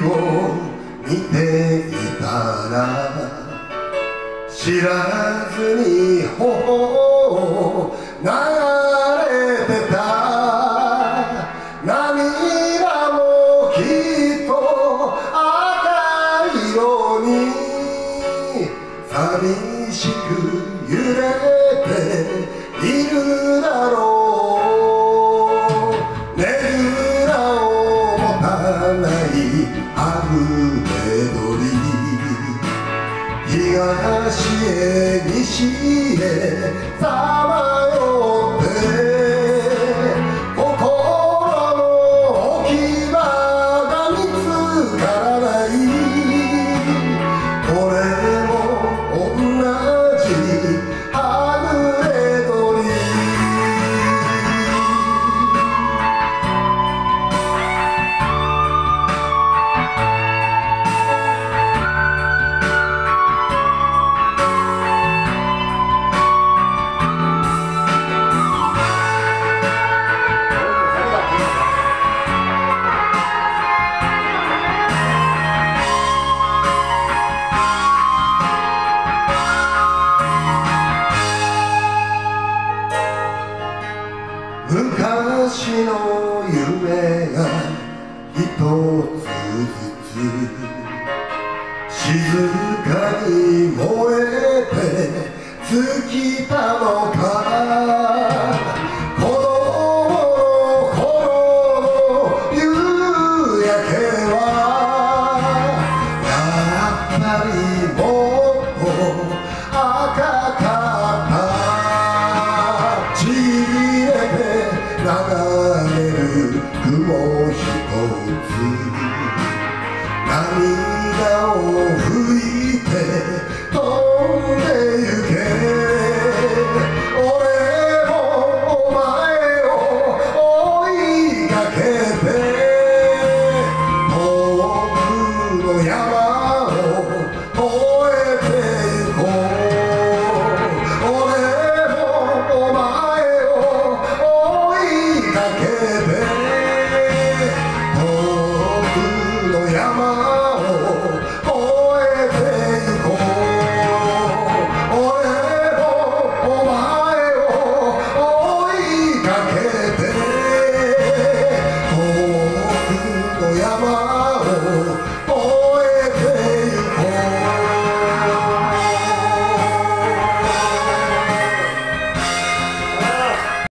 を見ていたら知らずに頬を流れてた。涙もきっと赤色に寂しく揺れて。たないあふれ鳥東へ西へさまよって心の置き場が見つからないこれも同じ昔の夢が一つずつ静かに燃えて尽きたのか子供の頃の夕焼けはやっぱりもっと赤か涙を拭いて飛んでゆけ。俺もお前を追いかけて遠くの山 Oyama.